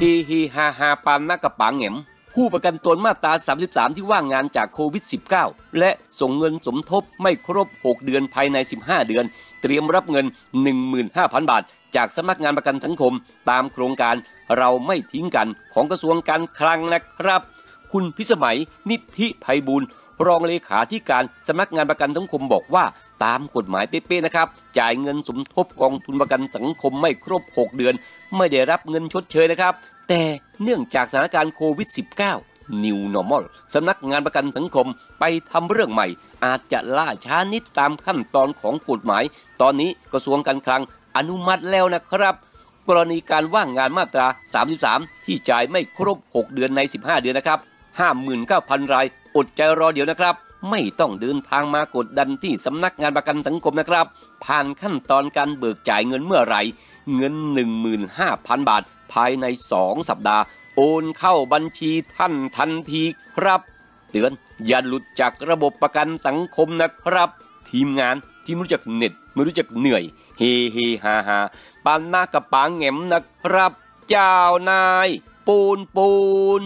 ฮีฮีฮาฮาปานนักกระปังแหมผู้ประกันตนมาตรา 33 ที่ว่างงานจากโควิด -19 และส่งเงินสมทบไม่ครบ 6 เดือนภายใน 15 เดือน เตรียมรับเงิน 15,000 บาท จากสำนักงานประกันสังคม ตามโครงการเราไม่ทิ้งกันของกระทรวงการคลังนะครับ คุณพิสมัยนิธิภัยบุญ รองเลขาธิการสำนักงานประกันสังคมบอกว่าตามกฎหมายเป๊ะๆนะครับ จ่ายเงินสมทบกองทุนประกันสังคมไม่ครบ 6 เดือน ไม่ได้รับเงินชดเชยนะครับ แต่เนื่องจากสถานการณ์โควิด -19 New Normal สำนักงานประกันสังคมไปทำเรื่องใหม่ อาจจะล่าช้านิดตามขั้นตอนของกฎหมาย ตอนนี้กระทรวงการคลังอนุมัติแล้วนะครับกรณีการว่างงานมาตรา 33 ที่จ่ายไม่ครบ 6 เดือนใน 15 เดือนนะครับ 59,000 ราย อดใจรอเดี๋ยวนะครับ ไม่ต้องเดินทางมากดดันที่สำนักงานประกันสังคมนะครับ ผ่านขั้นตอนการเบิกจ่ายเงินเมื่อไหร่ เงิน 15,000 บาท ภายใน 2 สัปดาห์ โอนเข้าบัญชีท่านทันทีครับ เตือนอย่าหลุดจากระบบประกันสังคมนะครับ ทีมงานที่ไม่รู้จักเหน็ดไม่รู้จักเหนื่อย เฮเฮฮาฮาปานหน้ากระปางแหงมนะครับ เจ้านาย ปูนปูน